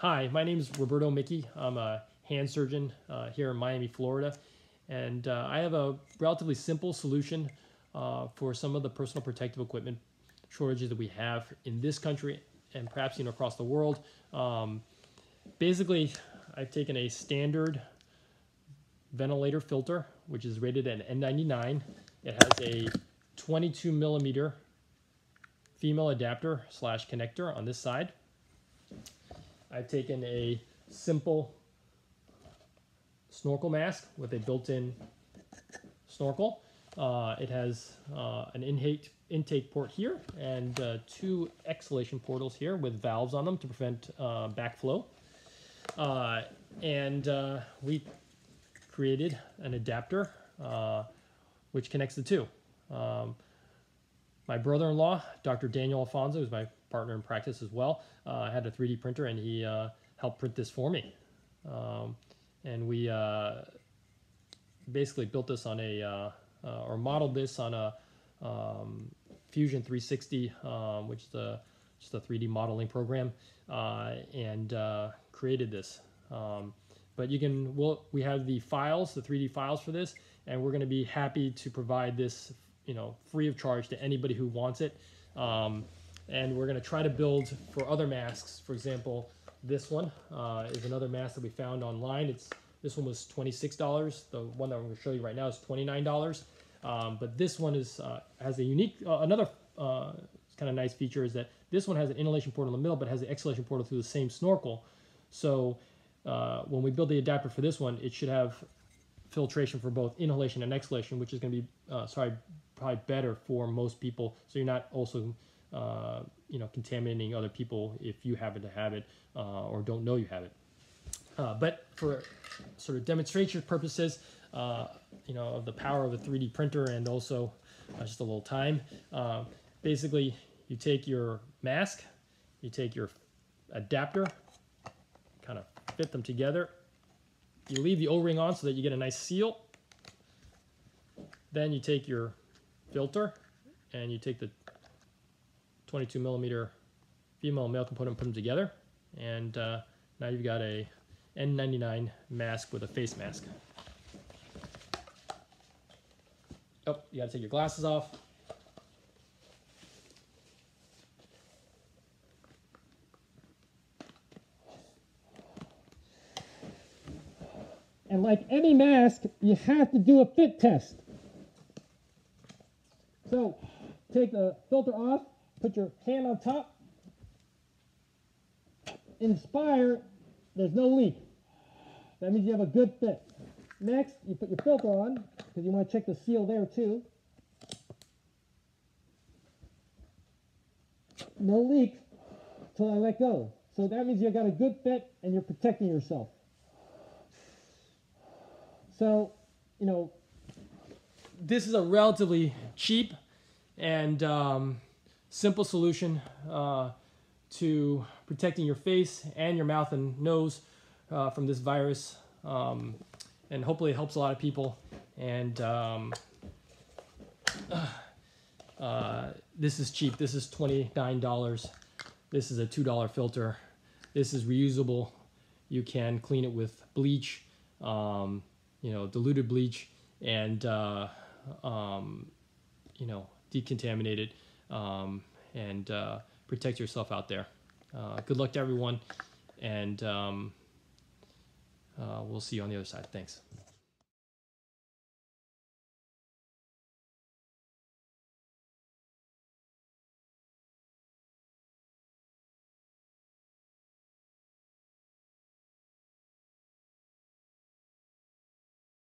Hi, my name is Roberto Miki. I'm a hand surgeon uh, here in Miami, Florida. And uh, I have a relatively simple solution uh, for some of the personal protective equipment shortages that we have in this country and perhaps you know across the world. Um, basically, I've taken a standard ventilator filter, which is rated at N99. It has a 22 millimeter female adapter slash connector on this side. I've taken a simple snorkel mask with a built-in snorkel. Uh, it has uh, an intake, intake port here and uh, two exhalation portals here with valves on them to prevent uh, backflow. Uh, and uh, we created an adapter which connects the two. Um, my brother-in-law, Dr. Daniel Alfonso, who's my partner in practice as well, uh, had a 3D printer and he uh, helped print this for me. Um, and we uh, basically built this on a, uh, uh, or modeled this on a um, Fusion 360, um, which is a, just a 3D modeling program, uh, and created this. Um, but you can, we'll, we have the files, the 3D files for this, and we're going to be happy to provide this you know, free of charge to anybody who wants it. Um, and we're going to try to build for other masks. For example, this one uh, is another mask that we found online. It's this one was $26. The one that I'm going to show you right now is $29. Um, but this one is uh, has a unique uh, another uh, kind of nice feature is that this one has an inhalation port in the middle, but has the exhalation portal through the same snorkel. So uh, when we build the adapter for this one, it should have filtration for both inhalation and exhalation, which is going to be uh, sorry probably better for most people. So you're not also uh, you know contaminating other people if you happen to have it uh, or don't know you have it. Uh, but for sort of demonstration purposes, uh, you know of the power of a 3D printer and also uh, just a little time. Uh, basically, you take your mask, you take your adapter, kind of fit them together. You leave the O-ring on so that you get a nice seal. Then you take your filter and you take the 22 millimeter female and male component put them together and uh, now you've got a N99 mask with a face mask. Oh, you gotta take your glasses off. And like any mask, you have to do a fit test. So take the filter off, put your hand on top, inspire, there's no leak. That means you have a good fit. Next, you put your filter on, because you want to check the seal there too. No leak until I let go. So that means you've got a good fit and you're protecting yourself. So, you know, this is a relatively cheap and um, simple solution uh, to protecting your face and your mouth and nose uh, from this virus. Um, and hopefully it helps a lot of people. And um, uh, this is cheap. This is $29. This is a $2 filter. This is reusable. You can clean it with bleach, um, you know, diluted bleach, and, uh, um, you know, decontaminate it um, and uh, protect yourself out there. Uh, good luck to everyone, and um, uh, we'll see you on the other side. Thanks.